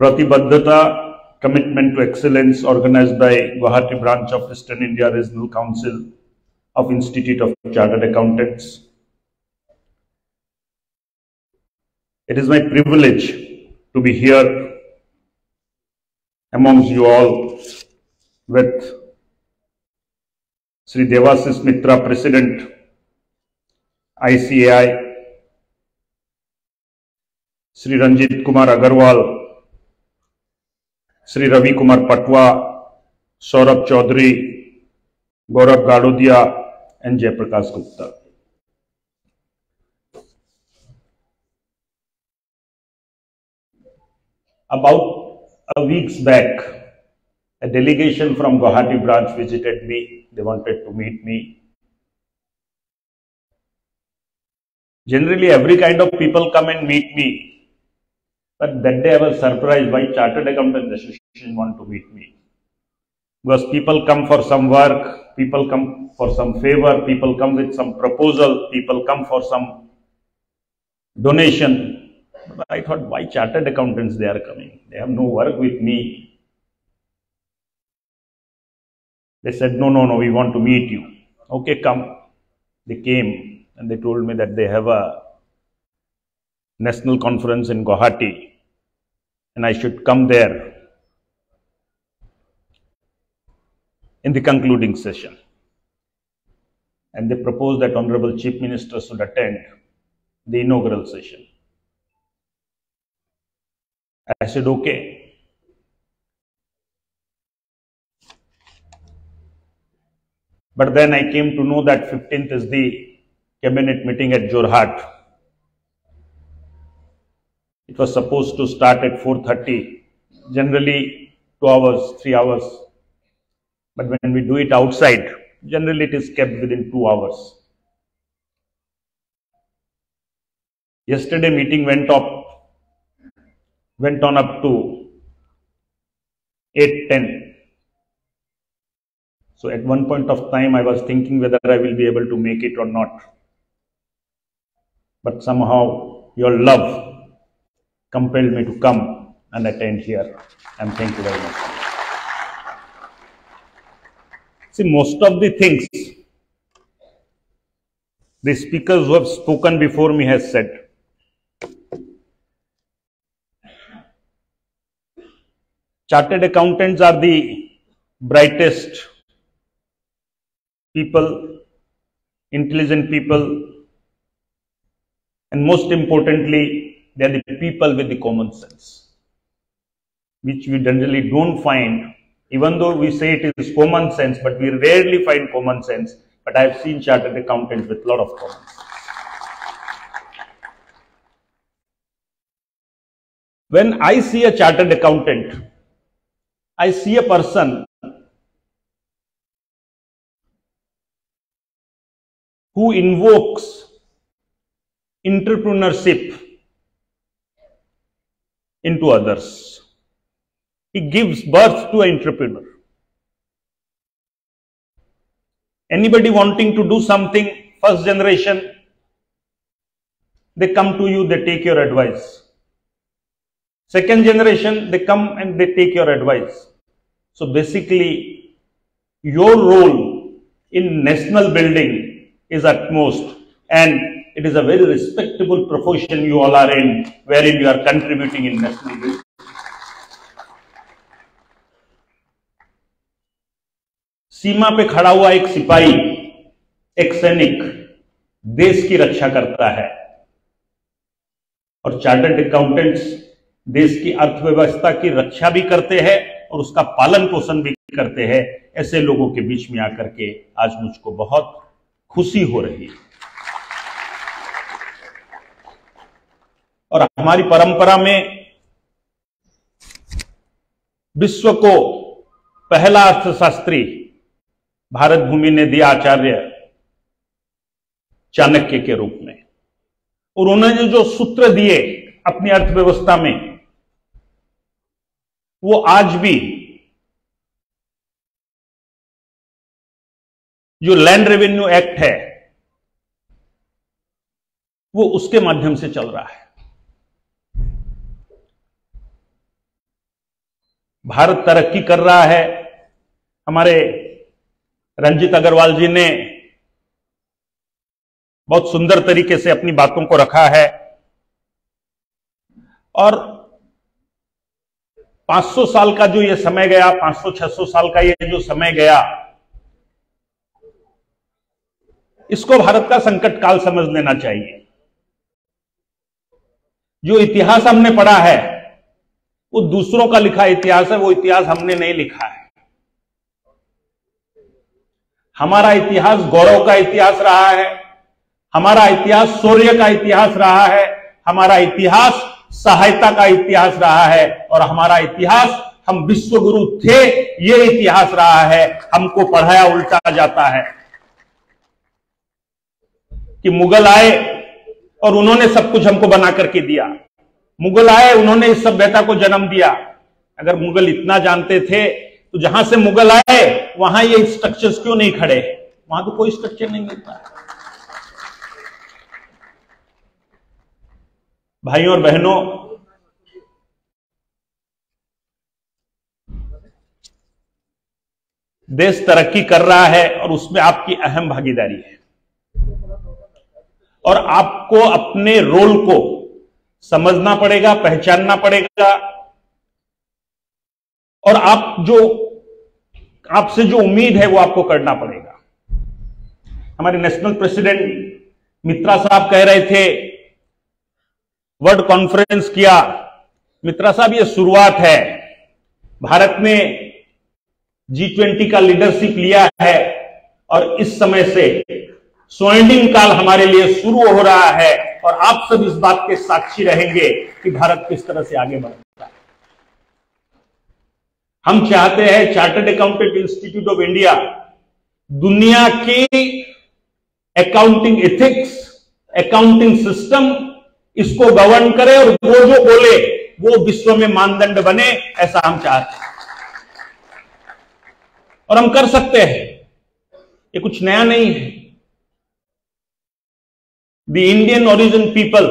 Pratibaddhata Commitment to Excellence organized by Guwahati branch of Eastern India Regional Council of Institute of Chartered Accountants. It is my privilege to be here amongst you all with Sri Debashis Mitra, President, ICAI, Sri Ranjit Kumar Agarwal, Sri Ravi Kumar Patwa, Saurabh Chaudhary, Gaurav Gadodia, and Jayaprakash Gupta. About a weeks back, a delegation from Guwahati branch visited me. They wanted to meet me. Generally, every kind of people come and meet me. But that day I was surprised why Chartered Accountants Association want to meet me. Because people come for some work, people come for some favor, people come with some proposal, people come for some donation. But I thought, why Chartered Accountants they are coming? They have no work with me. They said, no, no, no, we want to meet you. Okay, come. They came and they told me that they have a national conference in Guwahati and I should come there in the concluding session. And they proposed that Honorable Chief Minister should attend the inaugural session. I said, okay. But then I came to know that 15th is the cabinet meeting at Jorhat. It was supposed to start at 4.30, generally 2 hours, 3 hours. But when we do it outside, generally it is kept within 2 hours. Yesterday meeting went up, went on up to 8.10. So at one point of time, I was thinking whether I will be able to make it or not. But somehow your love compelled me to come and attend here. And thank you very much. See, most of the things the speakers who have spoken before me has said. Chartered accountants are the brightest people, intelligent people, and most importantly, they are the people with the common sense, which we generally don't find, even though we say it is common sense, but we rarely find common sense. But I have seen chartered accountants with a lot of common sense. When I see a chartered accountant, I see a person who invokes entrepreneurship into others. He gives birth to an entrepreneur. Anybody wanting to do something, first generation, they come to you, they take your advice. Second generation, they come and they take your advice. So basically, your role in national building is utmost and it is a very respectable profession you all are in, wherein you are contributing in national building. सीमा पे खड़ा हुआ एक सिपाही एक सैनिक देश की रक्षा करता है। और चार्टर्ड अकाउंटेंट्स देश की अर्थव्यवस्था की रक्षा भी करते हैं और उसका पालन पोषण भी करते हैं। ऐसे लोगों के बीच में आकर के आज मुझको बहुत खुशी हो रही है। और हमारी परंपरा में विश्व को पहला अर्थशास्त्री भारत भूमि ने दिया आचार्य चाणक्य के रूप में। और उन्होंने जो सूत्र दिए अपनी अर्थव्यवस्था में, वो आज भी जो लैंड रेवेन्यू एक्ट है, वो उसके माध्यम से चल रहा है। भारत तरक्की कर रहा है। हमारे रंजित अग्रवाल जी ने बहुत सुंदर तरीके से अपनी बातों को रखा है। और 500 साल का जो ये समय गया 500-600 साल का ये जो समय गया, इसको भारत का संकट काल समझ लेना चाहिए। जो इतिहास हमने पढ़ा है वो दूसरों का लिखा इतिहास है, वो इतिहास हमने नहीं लिखा है। हमारा इतिहास गौरव का इतिहास रहा है, हमारा इतिहास शौर्य का इतिहास रहा है, हमारा इतिहास सहायता का इतिहास रहा है, और हमारा इतिहास, हम विश्व गुरु थे, ये इतिहास रहा है, हमको पढ़ाया उल्टा जाता है। कि मुगल आए और उन्होंने सब कुछ हमको बना करके दिया। मुगल आए, उन्होंने इस सभ्यता को जन्म दिया। अगर मुगल इतना जानते थे तो जहाँ से मुगल आए, वहाँ ये स्ट्रक्चर्स क्यों नहीं खड़े? वहाँ तो कोई स्ट्रक्चर नहीं मिलता। भाइयों और बहनों, देश तरक्की कर रहा है और उसमें आपकी अहम भागीदारी है। और आपको अपने रोल को समझना पड़ेगा, पहचानना पड़ेगा। और आप जो, आपसे जो उम्मीद है वो आपको करना पड़ेगा। हमारे नेशनल प्रेसिडेंट मित्रा साहब कह रहे थे, वर्ल्ड कॉन्फ्रेंस किया। मित्रा साहब, ये शुरुआत है। भारत ने जी ट्वेंटी का लीडरशिप लिया है और इस समय से स्वर्णिम काल हमारे लिए शुरू हो रहा है और आप सब इस बात के साक्षी रहेंगे कि भारत किस तरह से आगे बढ़ रहा है। हम चाहते हैं chartered accountant institute of India दुनिया की अकाउंटिंग एथिक्स अकाउंटिंग सिस्टम इसको गवर्न करे और वो जो बोले, वो विश्व में मानदंड बने, ऐसा हम चाहते हैं। और हम कर सकते हैं। ये कुछ नया नहीं है। The Indian origin people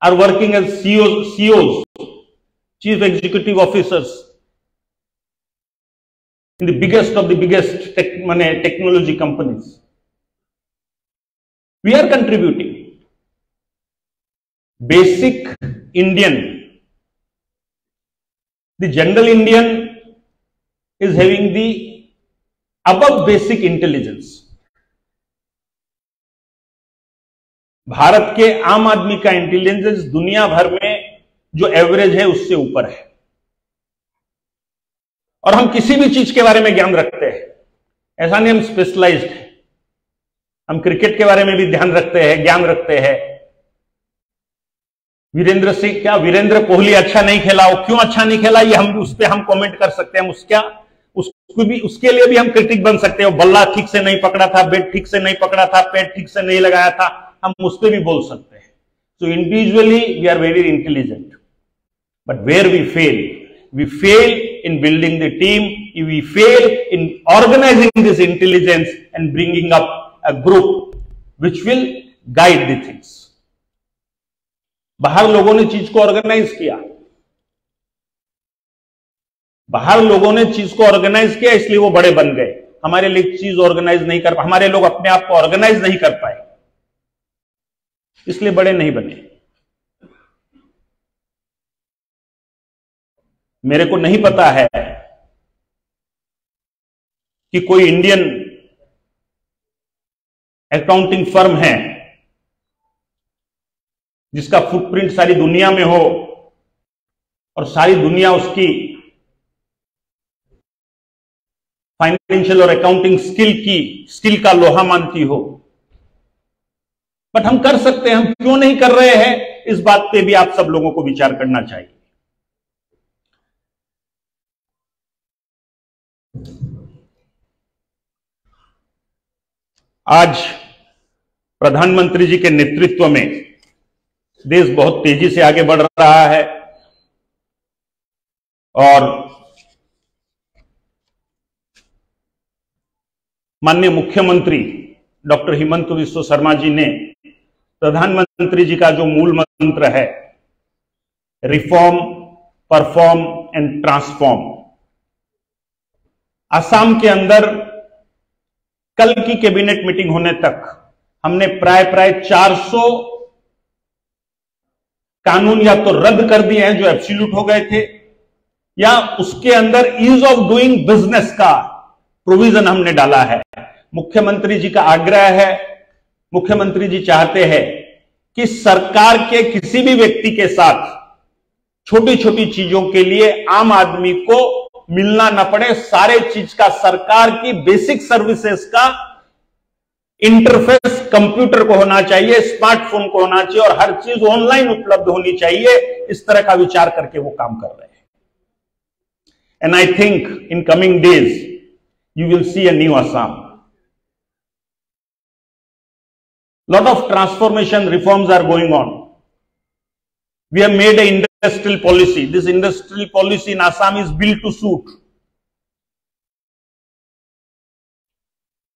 are working as CEOs, CEOs, chief executive officers in the biggest of the biggest tech, technology companies. We are contributing. Basic Indian, the general Indian is having the above basic intelligence. Bharat के आम आदमी का intelligence दुनिया भर में जो average है, उससे ऊपर है। और हम किसी भी चीज़ के बारे में ज्ञान रखते हैं। ऐसा नहीं हम स्पेशलाइज्ड हैं। हम क्रिकेट के बारे में भी ध्यान रखते हैं, ज्ञान रखते हैं। वीरेंद्र सिंह, क्या वीरेंद्र कोहली अच्छा नहीं खेला? वो क्यों अच्छा नहीं खेला? ये हम, उस पर हम कमेंट कर सकते हैं। उसका उसको भी, उसके लिए भी हम क्रिटिक बन सकते हैं। बल्ला ठीक से नहीं पकड़ा था, बेट ठीक से नहीं पकड़ा था पेट ठीक से नहीं लगाया था। हम उस पर भी बोल सकते हैं। So individually we are very intelligent but where we fail we fail in building the team we fail in organising this intelligence and bringing up a group which will guide the things बाहर लोगों ने चीज़ को organise किया। बाहर लोगों ने चीज़ को organise किया, इसलिए वो बड़े बन गए। हमारे लिए चीज़ ऑर्गेनाइज नहीं कर, हमारे लोग अपने आप को ऑर्गेनाइज नहीं कर पाए। इसलिए बड़े नहीं बने। मेरे को नहीं पता है कि कोई इंडियन अकाउंटिंग फर्म है जिसका फुटप्रिंट सारी दुनिया में हो और सारी दुनिया उसकी फाइनेंशियल और अकाउंटिंग स्किल की स्किल का लोहा मानती हो। बट हम कर सकते हैं, हम क्यों नहीं कर रहे हैं? इस बात पे भी आप सब लोगों को विचार करना चाहिए। आज प्रधानमंत्री जी के नेतृत्व में देश बहुत तेज़ी से आगे बढ़ रहा है और माननीय मुख्यमंत्री डॉक्टर हिमंत विश्व शर्मा जी ने प्रधानमंत्री जी का जो मूल मंत्र है reform perform and transform Assam के अंदर कल की कैबिनेट मीटिंग होने तक हमने प्राय प्राय 400 कानून या तो रद्द कर दिए हैं जो एब्सोल्यूट हो गए थे, या उसके अंदर ईज ऑफ़ डूइंग बिज़नेस का प्रोविज़न हमने डाला है। मुख्यमंत्री जी का आग्रह है मुख्यमंत्री जी चाहते हैं कि सरकार के किसी भी व्यक्ति के साथ छोटी छोटी चीज़ों के लिए आम आदमी को मिलना न पड़े, सारे चीज़ का, सरकार की बेसिक सर्विसेज़ का इंटरफेस कंप्यूटर को होना चाहिए स्मार्टफ़ोन को होना चाहिए और हर चीज़ ऑनलाइन उपलब्ध होनी चाहिए, इस तरह का विचार करके वो काम कर रहे हैं। And I think in coming days you will see a new Assam lot of transformation reforms are going on. We have made an industrial policy. This industrial policy in assam is built to suit.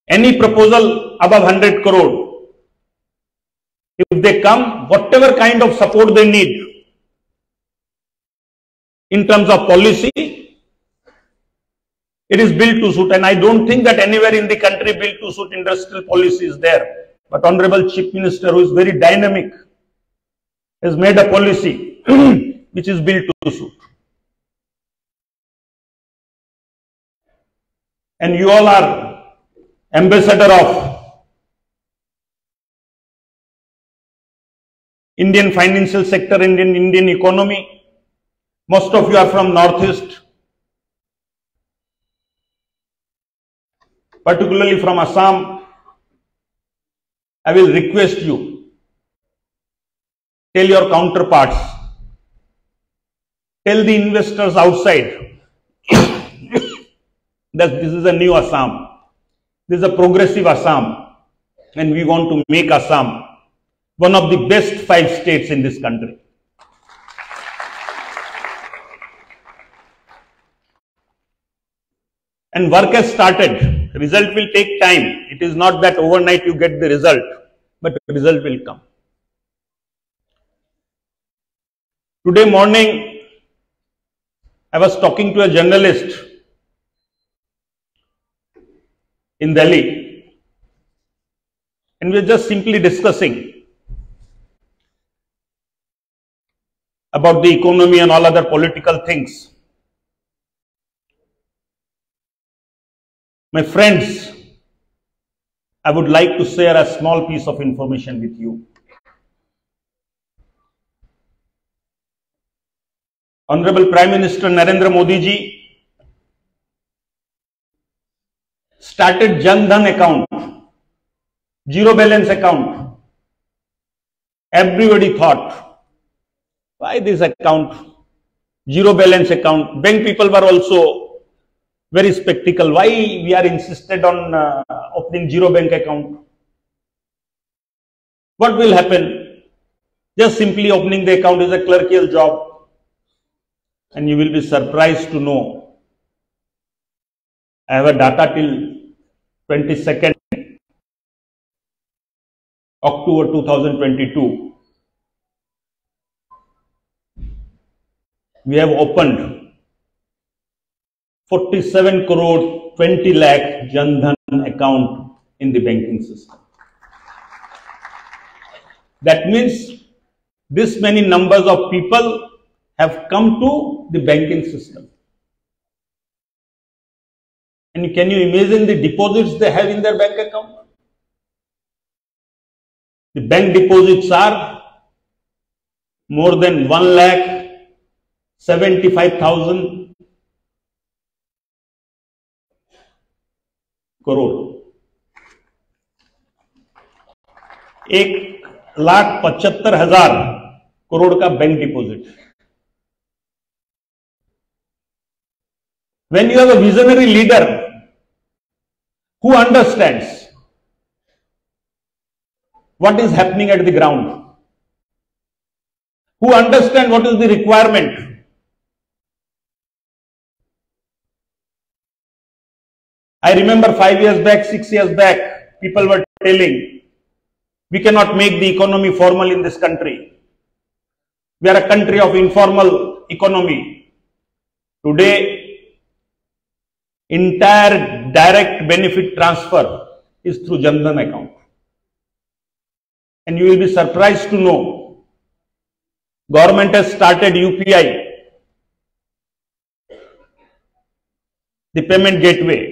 Any proposal above 100 crore if they come whatever kind of support they need in terms of policy it is built to suit. And i don't think that anywhere in the country built to suit industrial policy is there but honorable chief minister who is very dynamic has made a policy which is built to suit and you all are ambassador of Indian financial sector, Indian, Indian economy. Most of you are from Northeast, particularly from Assam. I will request you, tell your counterparts, tell the investors outside that this is a new Assam. This is a progressive Assam and we want to make Assam one of the best five states in this country. And work has started. Result will take time. It is not that overnight you get the result, but the result will come. Today morning, I was talking to a journalist in Delhi. And we are just simply discussing about the economy and all other political things. My friends, I would like to share a small piece of information with you. Honorable Prime Minister Narendra Modi ji started Jan Dhan account, zero balance account. Everybody thought, why this account, zero balance account? Bank people were also very spectacle. Why we are insisted on uh, opening zero bank account? What will happen? Just simply opening the account is a clerical job. And you will be surprised to know I have a data till 22nd October 2022. We have opened 47 crore 20 lakh Jan Dhan account in the banking system. That means this many numbers of people have come to the banking system. And can you imagine the deposits they have in their bank account? The bank deposits are more than 1 lakh 75,000 crore. एक लाख पचहत्तर हज़ार करोड़ का bank deposit when you have a visionary leader who understand what is happening at the ground who understand what is the requirement I remember five years back, six years back, people were telling, we cannot make the economy formal in this country. We are a country of informal economy. Today, entire direct benefit transfer is through Jan Dhan account. And you will be surprised to know, government has started UPI, the payment gateway,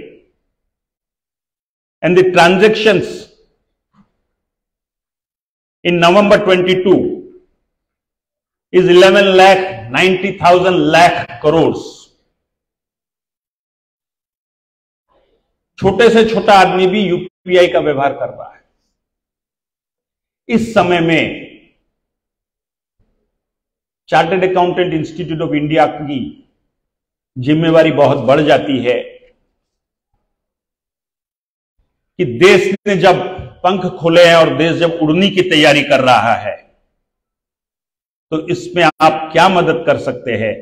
and the transactions in November 22 is 11 lakh 90,000 lakh crores. छोटे से छोटा आदमी भी UPI का व्यवहार कर रहा है इस समय में chartered accountant institute of India की जिम्मेवारी बहुत बढ़ जाती है कि देश ने जब पंख खोले हैं और देश जब उड़ने की तैयारी कर रहा है तो इसमें आप क्या मदद कर सकते हैं?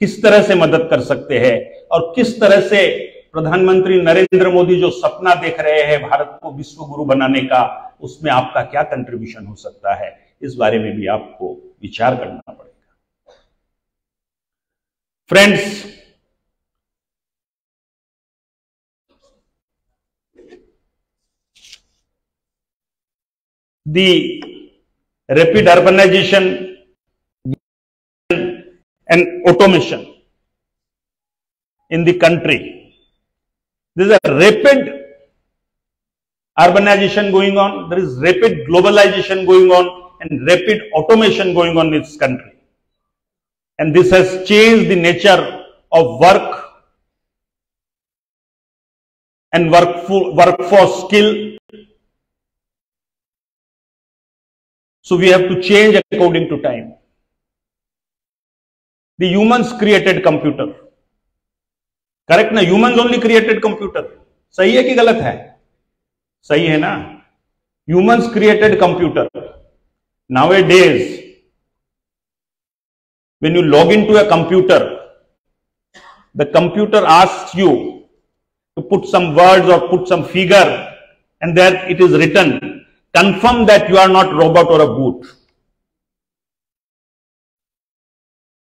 किस तरह से मदद कर सकते हैं? और किस तरह से प्रधानमंत्री नरेंद्र मोदी जो सपना देख रहे हैं भारत को विश्व गुरु बनाने का, उसमें आपका क्या कंट्रीब्यूशन हो सकता है? इस बारे में भी आपको विचार करना पड़ेगा। Friends the rapid urbanization and automation in the country. There is a rapid urbanization going on, there is rapid globalization going on and rapid automation going on in this country. And this has changed the nature of work and work workforce skill. So we have to change according to time. The humans created computer. Humans only created computer सही है कि गलत है सही है ना humans created computer nowadays when you log into a computer the computer asks you to put some words or put some figure and there it is written confirm that you are not robot or a boot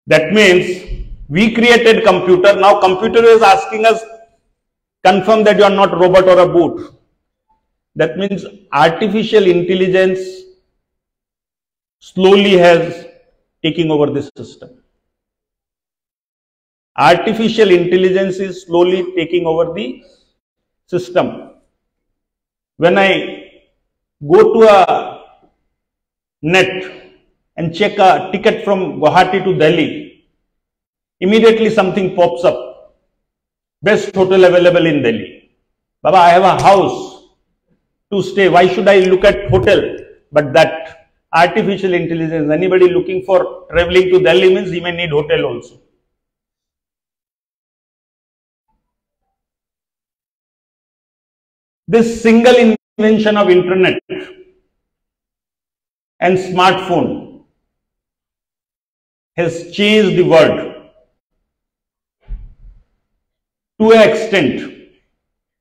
That means we created computer. Now computer is asking us confirm that you are not robot or a boot. That means artificial intelligence slowly has taking over this system. Artificial intelligence is slowly taking over the system. When I go to a net and check a ticket from Guwahati to Delhi, immediately something pops up. Best hotel available in Delhi. Baba, I have a house to stay. Why should I look at hotel? But that artificial intelligence, anybody looking for traveling to Delhi means he may need hotel also. This single invention of internet and smartphone has changed the world to an extent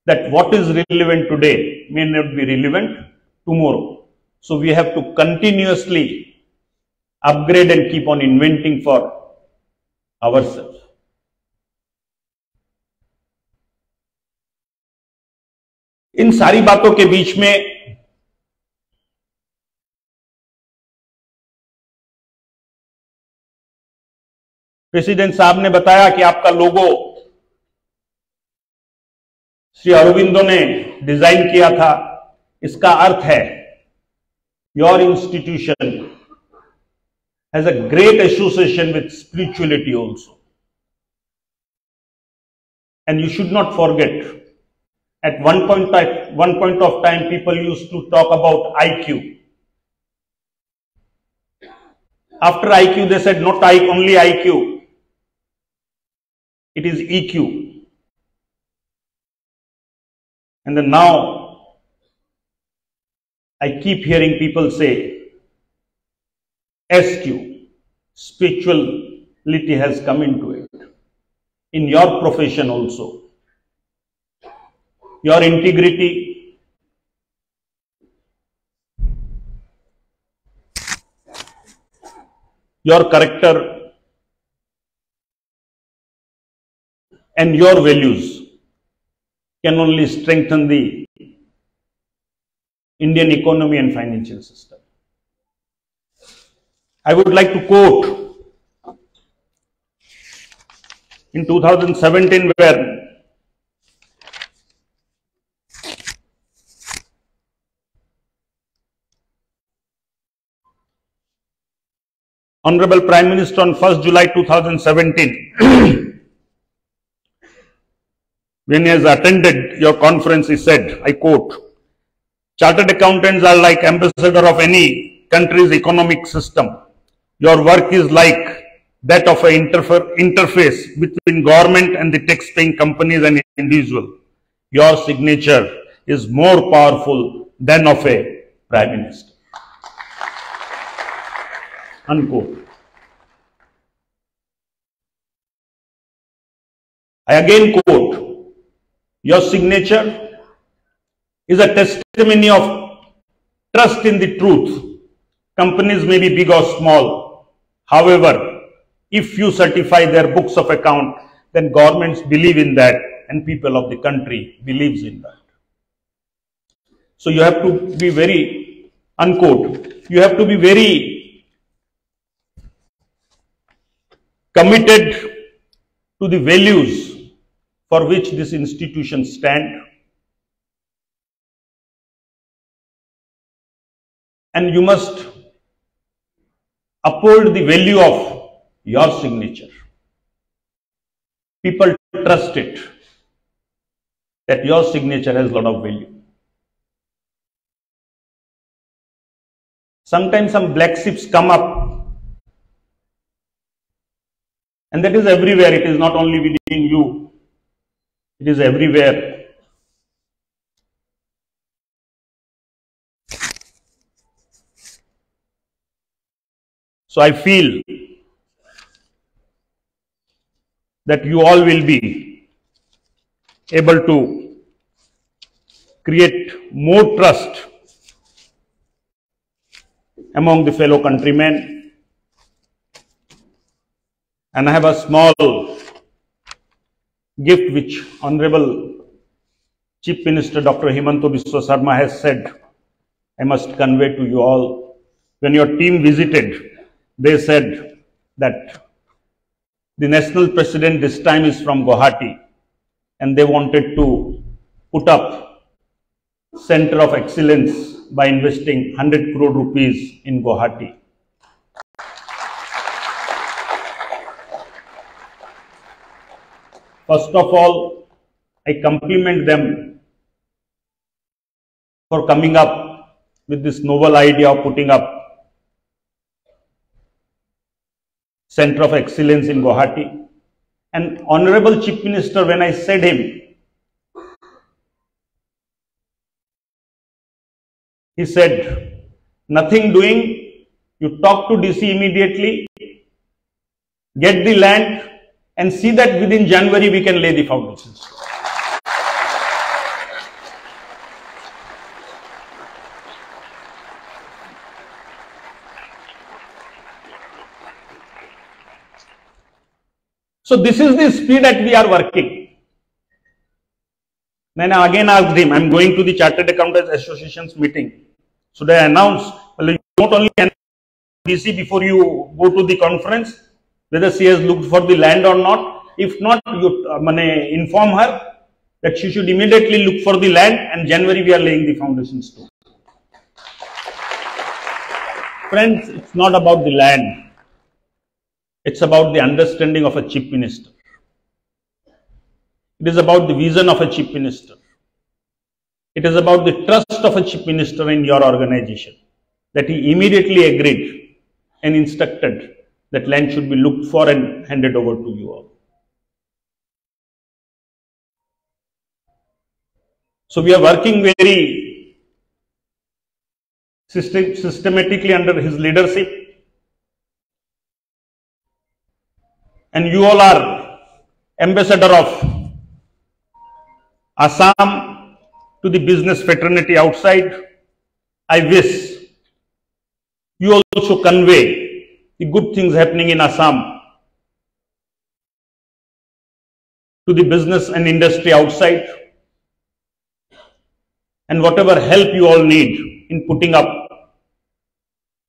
that what is relevant today may not be relevant tomorrow. So we have to continuously upgrade and keep on inventing for ourselves. इन सारी बातों के बीच में president साहब ने बताया कि आपका लोगो श्री अरविंदो ने डिज़ाइन किया था। इसका अर्थ है your institution has a great association with spirituality also and you should not forget At one point, of, point of time, people used to talk about IQ. After IQ, they said not I, only IQ. It is EQ. And then now, I keep hearing people say SQ, spirituality has come into it. In your profession also your integrity, your character. And your values can only strengthen the Indian economy and financial system. I would like to quote. In 2017 where Honorable Prime Minister on 1st July 2017 when he has attended your conference he said, I quote, Chartered accountants are like ambassador of any country's economic system. Your work is like that of an interface between government and the tax-paying companies and individual. Your signature is more powerful than of a prime minister. Unquote. I again quote, your signature is a testimony of trust in the truth. Companies may be big or small. However, if you certify their books of account, then governments believe in that and people of the country believes in that. So you have to be very, unquote, you have to be very committed to the values for which this institution stand and you must uphold the value of your signature. People trust it that your signature has a lot of value. Sometimes some black ships come up And that is everywhere. It is not only within you. It is everywhere. So I feel that you all will be able to create more trust among the fellow countrymen and I have a small gift which Honorable Chief Minister Dr. Himanta Biswa Sarma has said I must convey to you all. When your team visited, they said that the national president this time is from Guwahati and they wanted to put up center of excellence by investing 100 crore rupees in Guwahati. First of all, I compliment them for coming up with this novel idea of putting up Center of Excellence in Guwahati. And Honorable Chief Minister, when I said him, he said, nothing doing, you talk to DC immediately, get the land, and see that within January we can lay the foundations. So this is the speed that we are working. Then I again asked him, I'm going to the Chartered Accountants Association's meeting. Should I announce, well, you not only DC before you go to the conference, whether she has looked for the land or not. If not, you uh, inform her that she should immediately look for the land and January we are laying the foundations too. Friends, it's not about the land. It's about the understanding of a chief minister. It is about the vision of a chief minister. It is about the trust of a chief minister in your organization that he immediately agreed and instructed that land should be looked for and handed over to you all. So we are working very system, systematically under his leadership. And you all are ambassador of Assam to the business fraternity outside. I wish you also convey the good things happening in Assam to the business and industry outside and whatever help you all need in putting up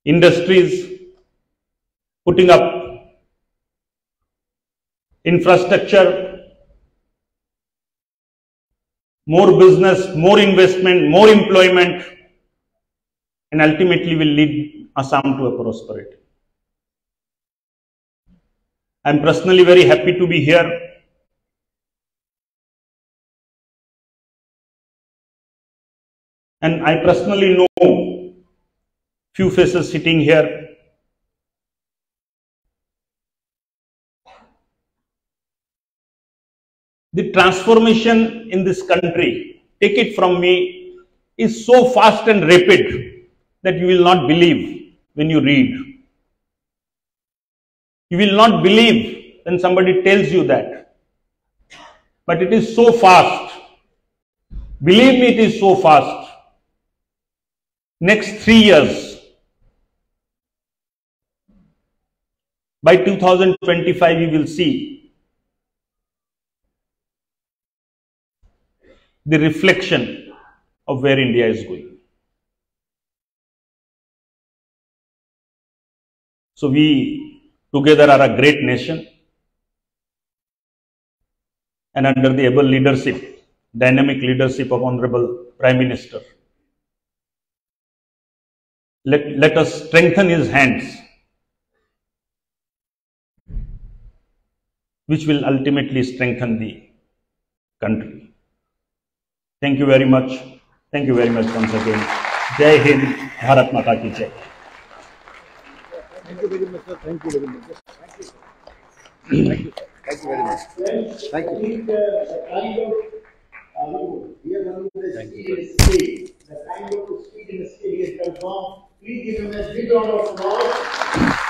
industries, putting up infrastructure, more business, more investment, more employment, and ultimately will lead Assam to a prosperity. I am personally very happy to be here. And I personally know few faces sitting here. The transformation in this country, take it from me, is so fast and rapid that you will not believe when you read. You will not believe when somebody tells you that. But it is so fast. Believe me, it is so fast. Next three years, by 2025, we will see the reflection of where India is going. So we together are a great nation and under the able leadership, dynamic leadership of Honorable Prime Minister, let, let us strengthen his hands, which will ultimately strengthen the country. Thank you very much. Thank you very much once again. Jai Hind, Bharat Mata ki Jai. Thank you very much, sir. Thank you very much. Thank you. Thank you. Thank you very much. Thank you. think uh, the kind of, uh, we are running the speed in the state, the kind of speed in the state is confirmed. Please give him a big round of applause.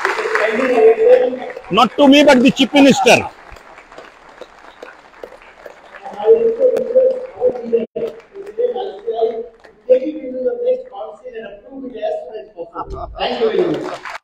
It is standing ovation. Not to me, but the Chief Minister. And I will also request our leader, President Al-Siraj, to take it into the next council and approve it as soon as possible. Thank you very much.